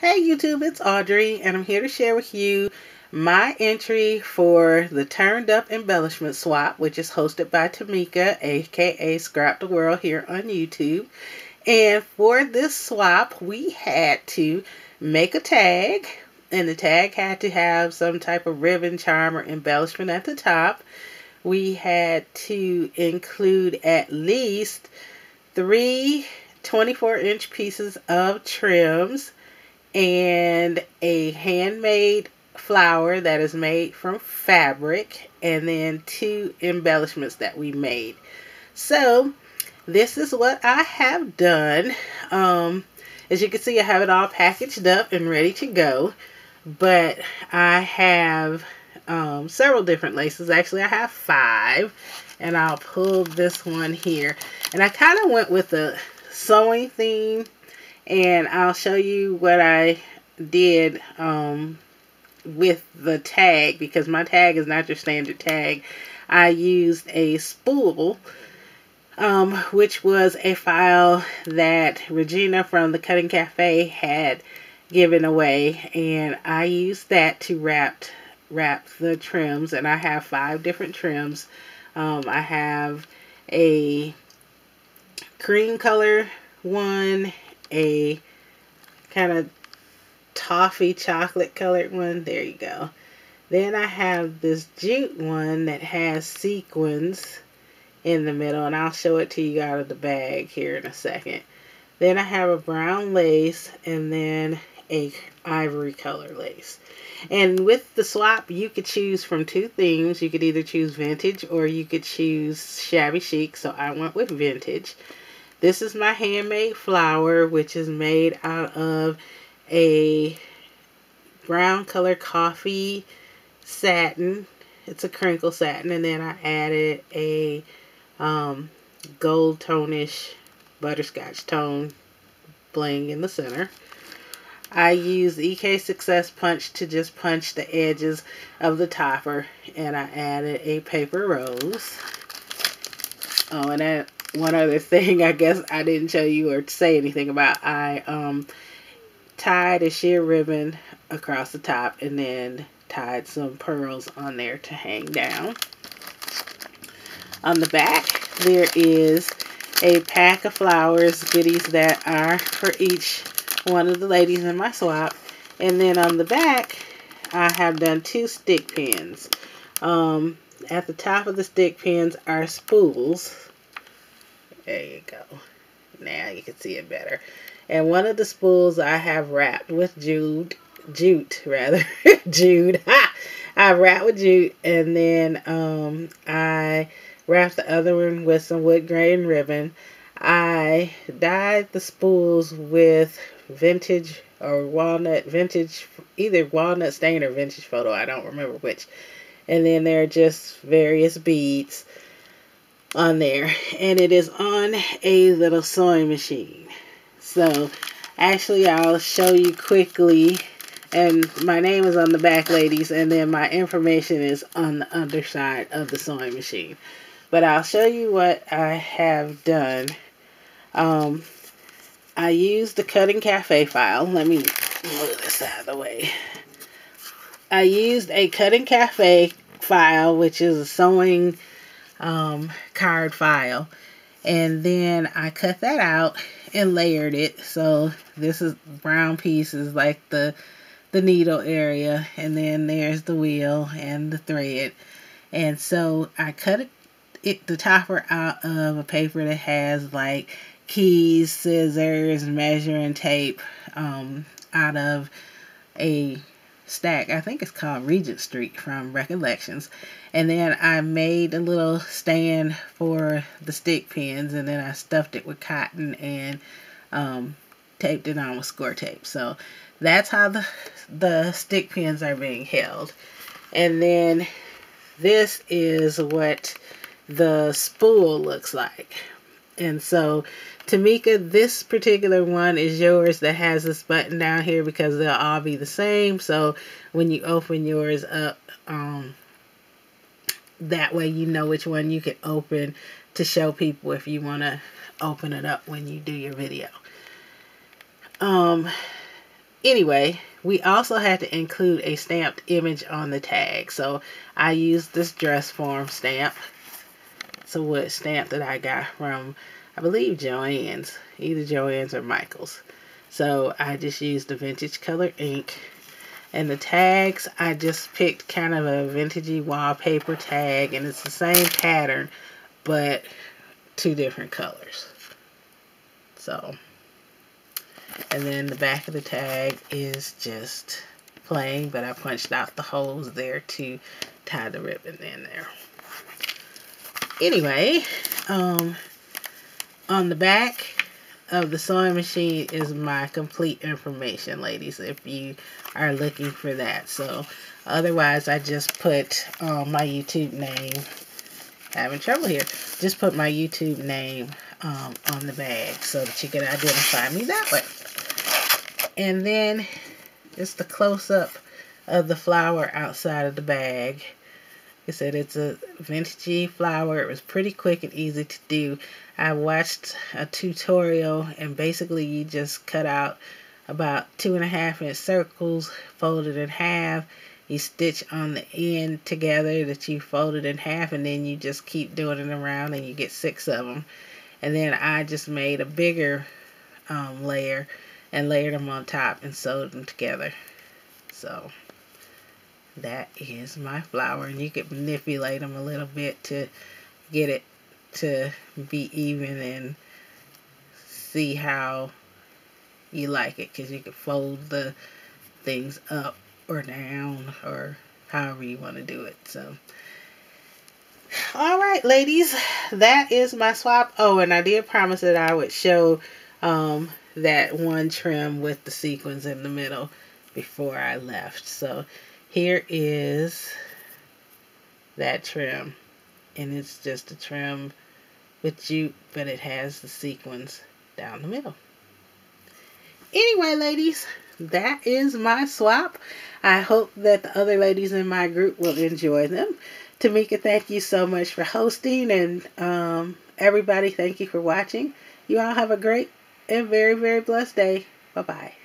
Hey YouTube, it's Audrey and I'm here to share with you my entry for the Turned Up Embellishment Swap, which is hosted by Tamika, aka Scrap the World here on YouTube. And for this swap, we had to make a tag, and the tag had to have some type of ribbon, charm, or embellishment at the top. We had to include at least three 24 inch pieces of trims and a handmade flower that is made from fabric and then two embellishments that we made. So this is what I have done. Um, as you can see, I have it all packaged up and ready to go. But I have um, several different laces. Actually, I have five. And I'll pull this one here. And I kind of went with the sewing theme and I'll show you what I did um, with the tag because my tag is not your standard tag. I used a spool um, which was a file that Regina from the Cutting Cafe had given away and I used that to wrap wrap the trims and I have five different trims. Um, I have a cream color one, a kind of toffee chocolate colored one. There you go. Then I have this jute one that has sequins in the middle, and I'll show it to you out of the bag here in a second. Then I have a brown lace, and then a ivory color lace. And with the swap, you could choose from two themes. You could either choose vintage or you could choose shabby chic. So I went with vintage. This is my handmade flower, which is made out of a brown color coffee satin. It's a crinkle satin. And then I added a um, gold tonish butterscotch tone bling in the center. I use EK Success Punch to just punch the edges of the topper. And I added a paper rose. Oh, and that one other thing I guess I didn't show you or say anything about. I um, tied a sheer ribbon across the top and then tied some pearls on there to hang down. On the back, there is a pack of flowers, goodies that are for each one of the ladies in my swap. And then on the back, I have done two stick pins. Um, at the top of the stick pins are spools there you go. Now you can see it better. And one of the spools I have wrapped with jute, jute rather, jute. Ha! I wrapped with jute and then um, I wrapped the other one with some wood grain ribbon. I dyed the spools with vintage or walnut vintage, either walnut stain or vintage photo. I don't remember which. And then there are just various beads on there and it is on a little sewing machine. So actually I'll show you quickly and my name is on the back ladies and then my information is on the underside of the sewing machine. But I'll show you what I have done. Um, I used the cutting cafe file. Let me move this out of the way. I used a cutting cafe file which is a sewing um, card file. And then I cut that out and layered it. So this is brown pieces like the the needle area and then there's the wheel and the thread. And so I cut it, it the topper out of a paper that has like keys, scissors, measuring tape um, out of a stack. I think it's called Regent Street from Recollections. And then I made a little stand for the stick pins and then I stuffed it with cotton and um, taped it on with score tape. So that's how the, the stick pins are being held. And then this is what the spool looks like. And so Tamika, this particular one is yours that has this button down here because they'll all be the same. So when you open yours up, um, that way you know which one you can open to show people if you want to open it up when you do your video. Um, anyway, we also had to include a stamped image on the tag. So I used this dress form stamp. A wood stamp that I got from, I believe, Joann's. Either Joann's or Michael's. So I just used the vintage color ink. And the tags, I just picked kind of a vintagey wallpaper tag. And it's the same pattern, but two different colors. So, and then the back of the tag is just plain, but I punched out the holes there to tie the ribbon in there. Anyway, um, on the back, of the sewing machine is my complete information, ladies, if you are looking for that. So, otherwise, I just put um, my YouTube name. Having trouble here. Just put my YouTube name um, on the bag so that you can identify me that way. And then, just the close-up of the flower outside of the bag. I said it's a vintagey flower. It was pretty quick and easy to do. I watched a tutorial and basically you just cut out about two and a half inch circles, fold it in half. You stitch on the end together that you folded in half and then you just keep doing it around and you get six of them. And then I just made a bigger um, layer and layered them on top and sewed them together. So that is my flower and you could manipulate them a little bit to get it to be even and see how you like it because you can fold the things up or down or however you want to do it so. All right ladies that is my swap. Oh and i did promise that i would show um, that one trim with the sequins in the middle before i left so here is that trim. And it's just a trim with jute, but it has the sequins down the middle. Anyway, ladies, that is my swap. I hope that the other ladies in my group will enjoy them. Tamika, thank you so much for hosting, and um, everybody, thank you for watching. You all have a great and very, very blessed day. Bye bye.